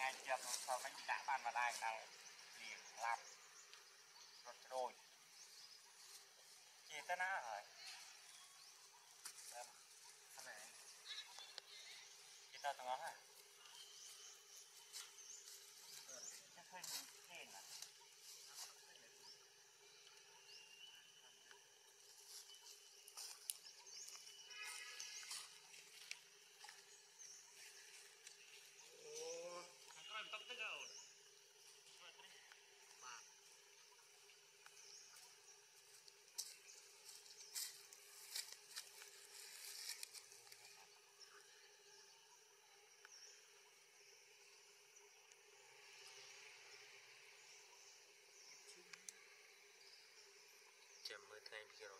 ថ្ងៃជាប់នោះមិនដាក់បានមកដែរដល់ព្រៀងខ្លាប់រត់ជ្រួយជាទៅណាហើយតែអានេះជាទៅទាំងអស់ហើយ 9 0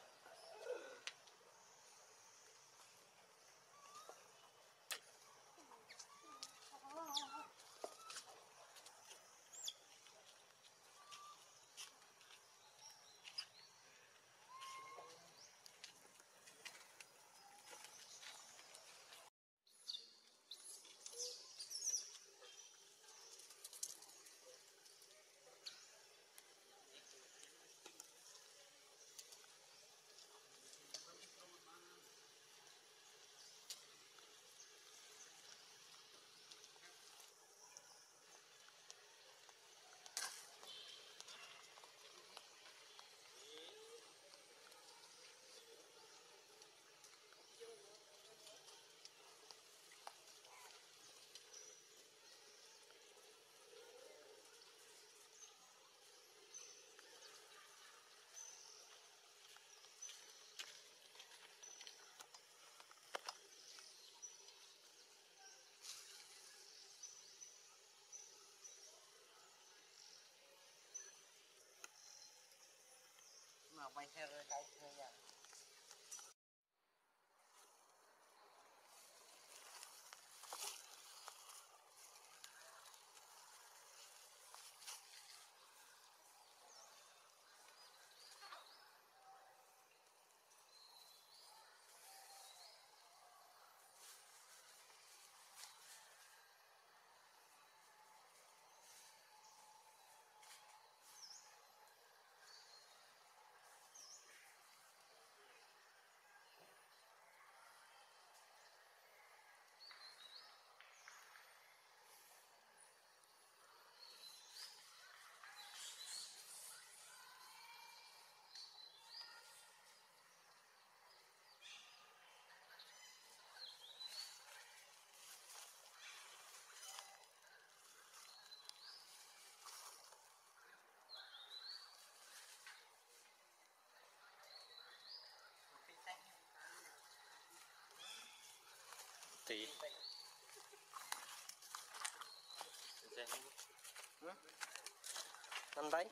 Tí Năm đấy.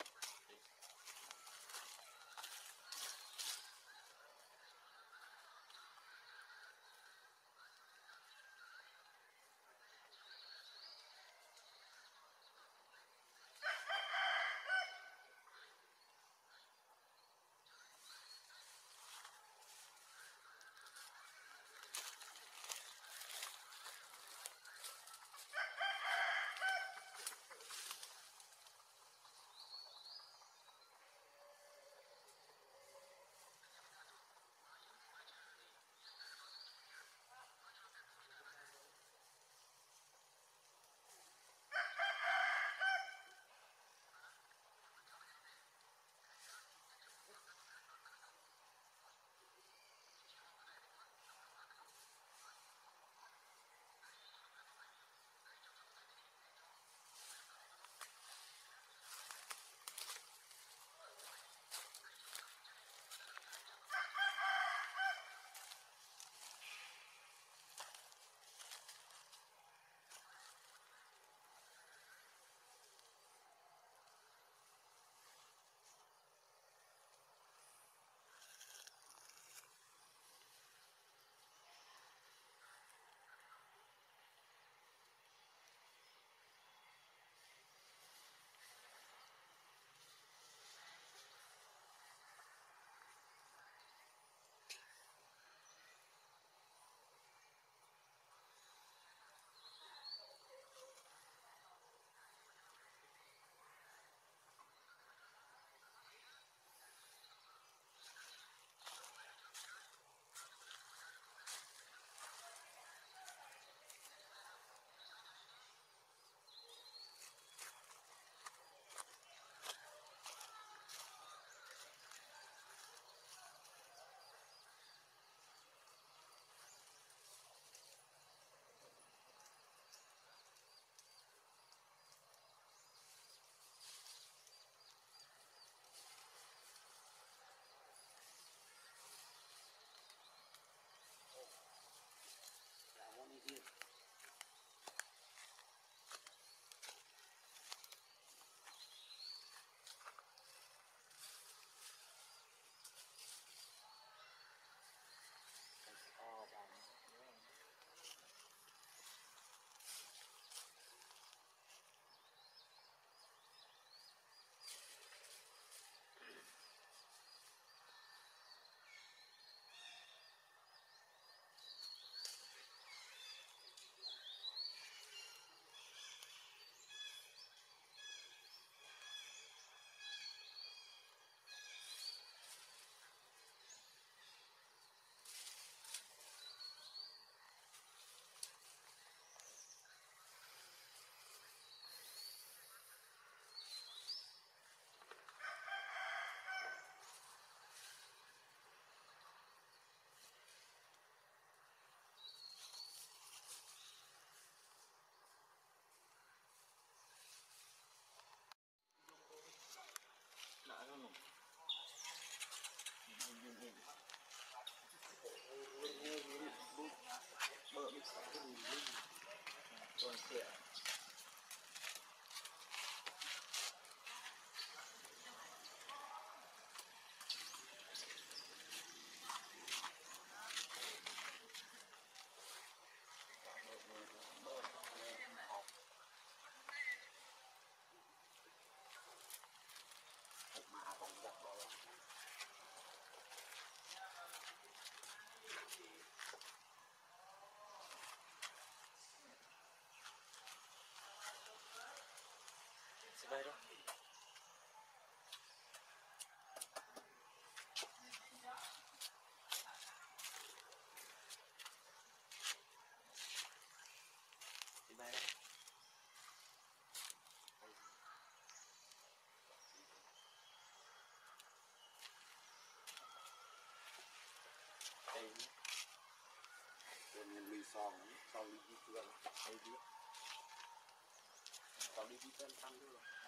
ones here. về thôi đi về thôi đây nhé lùi sòn sòn đi đi cương đây đi sòn đi đi cương tăng đi rồi